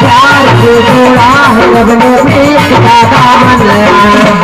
प्यार के जोड़ा है अब में प्रीत का दामन।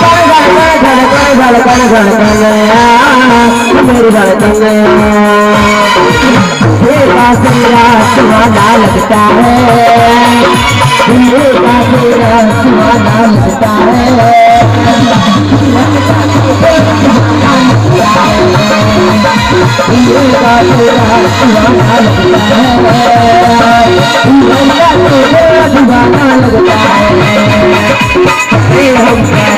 मेरी सुहाना लगता है सुहाना लगता है सुहाना लगता है